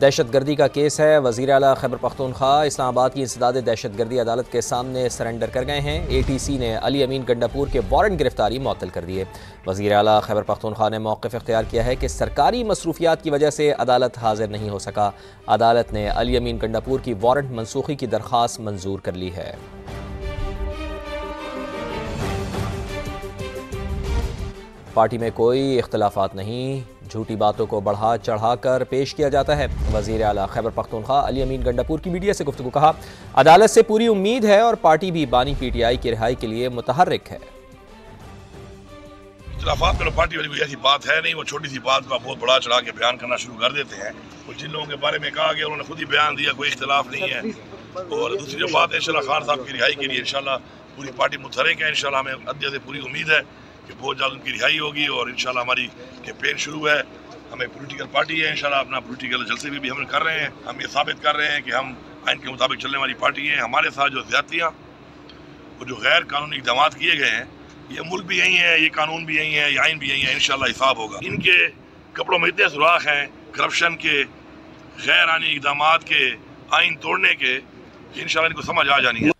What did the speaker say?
دہشت گردی کا کیس ہے۔ وزیر اعلیٰ خیبر پختونخوا اسلام آباد کی انسداد دہشت گردی عدالت کے سامنے سرنڈر کر گئے ہیں۔ اے ٹی سی نے علی امین گنڈاپور کے وارنٹ گرفتاری معطل کر دیے وزیر اعلیٰ خیبر پختونخوا نے موقف اختیار کیا ہے کہ سرکاری مصروفیات کی وجہ سے عدالت حاضر نہیں ہو سکا۔ عدالت نے علی امین گنڈاپور کی وارنٹ منسوخی کی درخواست منظور کر لی ہے۔ پارٹی میں کوئی اختلافات نہیں۔ جھوٹی باتوں کو بڑھا چڑھا کر پیش کیا جاتا ہے۔ وزیر اعلیٰ خیبر پختونخوا علی امین گنڈاپور کی میڈیا سے گفتگو کہا، عدالت سے پوری امید ہے اور پارٹی بھی بانی پی ٹی آئی کی رہائی کے لیے متحرک ہے۔ اختلافات میں پارٹی والی کوئی ایسی بات ہے نہیں، وہ چھوٹی سی بات کو آپ بہت بڑا چڑھا کے بیان کرنا شروع کر دیتے ہیں۔ جن لوگوں کے بارے میں کہا گیا، انہوں نے خود ہی بیان دیا، کوئی اختلاف نہیں ہے۔ اور دوسری جو بات ہے، انشاءاللہ خان صاحب کی رہائی کے لیے انشاءاللہ پوری پارٹی متحرک ہے، انشاءاللہ ہمیں ادھے سے پوری امید ہے۔ کہ بہت جلد ان کی رہائی ہوگی اور انشاءاللہ ہماری کیمپین شروع ہے۔ ہمیں پولیٹیکل پارٹی ہے انشاءاللہ اپنا پولیٹیکل جلسے بھی, بھی ہم کر رہے ہیں۔ ہم یہ ثابت کر رہے ہیں کہ ہم آئین کے مطابق چلنے والی پارٹی ہیں۔ ہمارے ساتھ جو زیادتیاں وہ جو غیر قانونی اقدامات کیے گئے ہیں یہ ملک بھی یہی ہے یہ قانون بھی یہی ہے یہ آئین بھی یہی ہے انشاءاللہ حساب ہوگا۔ ان کے کپڑوں میں اتنے سراخ ہیں کرپشن کے غیر آئینی اقدامات کے آئین توڑنے کے انشاءاللہ ان کو سمجھ آ جانی ہے۔